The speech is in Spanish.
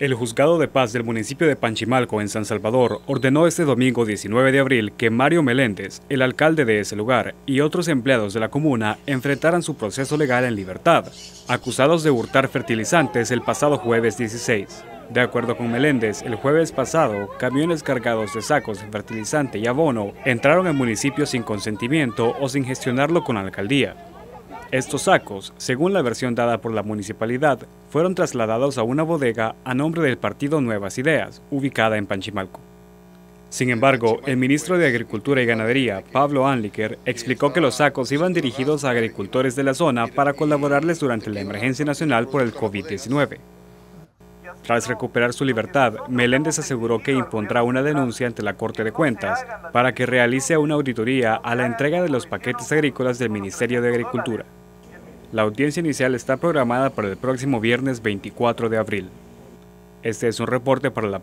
El juzgado de paz del municipio de Panchimalco, en San Salvador, ordenó este domingo 19 de abril que Mario Meléndez, el alcalde de ese lugar, y otros empleados de la comuna enfrentaran su proceso legal en libertad, acusados de hurtar fertilizantes el pasado jueves 16. De acuerdo con Meléndez, el jueves pasado, camiones cargados de sacos de fertilizante y abono entraron al municipio sin consentimiento o sin gestionarlo con la alcaldía. Estos sacos, según la versión dada por la municipalidad, fueron trasladados a una bodega a nombre del partido Nuevas Ideas, ubicada en Panchimalco. Sin embargo, el ministro de Agricultura y Ganadería, Pablo Anliker, explicó que los sacos iban dirigidos a agricultores de la zona para colaborarles durante la emergencia nacional por el COVID-19. Tras recuperar su libertad, Meléndez aseguró que impondrá una denuncia ante la Corte de Cuentas para que realice una auditoría a la entrega de los paquetes agrícolas del Ministerio de Agricultura. La audiencia inicial está programada para el próximo viernes 24 de abril. Este es un reporte para la.